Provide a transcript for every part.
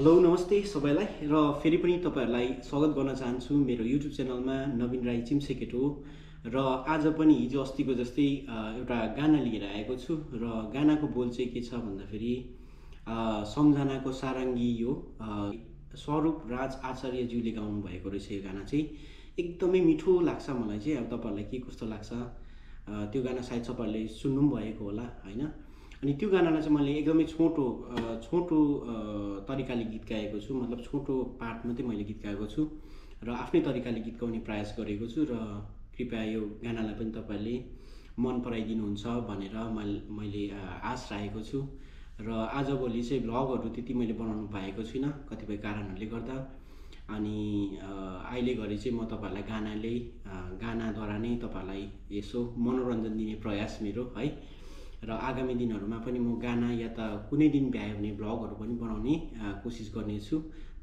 Hello नमस्ते सबैलाई र फेरि पनि तपाईँहरूलाई स्वागत गर्न चाहन्छु मेरो युट्युब च्यानलमा नवीन राई चिम्सेकेट। हो र आज पनि हिजो अस्तिको जस्तै एउटा गाना लिएर आएको छु र गानाको बोल चाहिँ के छ भन्दाखेरि सम्झनाको सारङ्गी यो स्वरूप राज आचार्यज्यूले गाउनु भएको रहेछ यो गाना चाहिँ। एकदमै मिठो लाग्छ मलाई चाहिँ अब तपाईँहरूलाई के कस्तो लाग्छ त्यो गाना सायद तपाईँहरूले सुन्नु पनि भएको होला होइन? अनि त्यो गानालाई चाहिँ मैले एकदमै छोटो छोटो तरिकाले गीत गाएको छु। मतलब छोटो पार्ट मात्रै मैले गीत गाएको छु र आफ्नै तरिकाले गीत गाउने प्रयास गरेको छु र कृपया यो गानालाई पनि तपाईँहरूले मन पराइदिनुहुन्छ भनेर मैले आश राखेको छु। र आजभोलि चाहिँ भ्लगहरू त्यति मैले बनाउनु पाएको छुइनँ कतिपय कारणहरूले गर्दा। अनि अहिले घरि चाहिँ म तपाईँहरूलाई गानाले गानाद्वारा नै तपाईँहरूलाई यसो मनोरञ्जन दिने प्रयास मेरो है। र आगामी दिनहरूमा पनि म गाना या त कुनै दिन भ्यायो भने भ्लगहरू पनि बनाउने कोसिस गर्नेछु।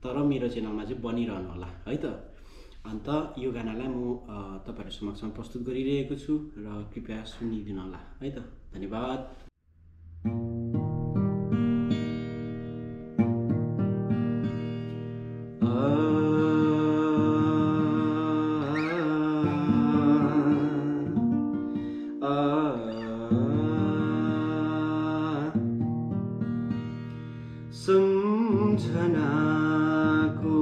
तर मेरो च्यानलमा चाहिँ बनिरहनु होला है त? अन्त यो गानालाई म तपाईँहरू समक्षमा प्रस्तुत गरिरहेको छु र कृपया सुनिदिनु होला है त? धन्यवाद। सम्झनाको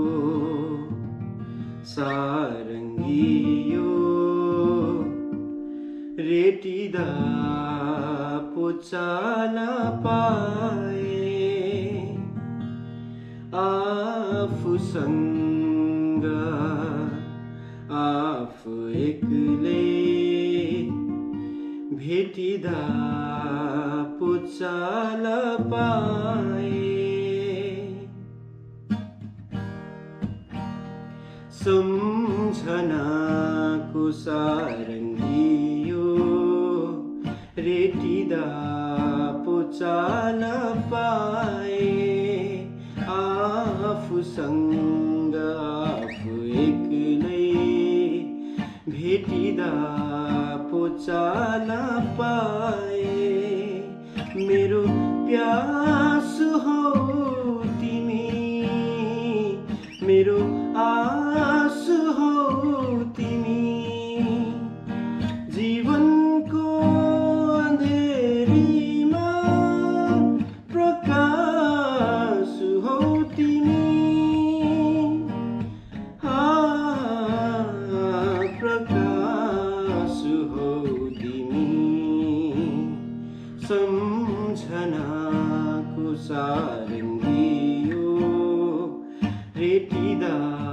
सारङ्गी यो रेटिदा पुचाल पाए आफूसँग आफू एक्लै भेटिदा पुचाल पाए। सम्झनाको सारङ्गी यो रेटिदा पुचाल पाए आफूसँग आफू एक्लै भेटिदा पुचाल पाए मेरो प्यास हो तिमी मेरो आस सम्झनाको सारङ्गी रेटिदा